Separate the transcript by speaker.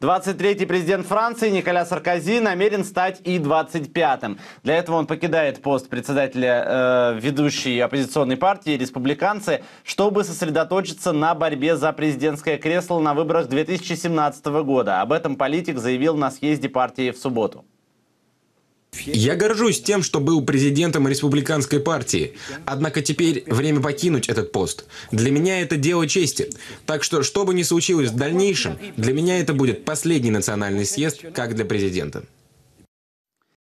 Speaker 1: 23-й президент Франции Николя Саркози намерен стать и 25-м. Для этого он покидает пост председателя э, ведущей оппозиционной партии «Республиканцы», чтобы сосредоточиться на борьбе за президентское кресло на выборах 2017 года. Об этом политик заявил на съезде партии в субботу.
Speaker 2: Я горжусь тем, что был президентом республиканской партии. Однако теперь время покинуть этот пост. Для меня это дело чести. Так что, что бы ни случилось в дальнейшем, для меня это будет последний национальный съезд, как для президента.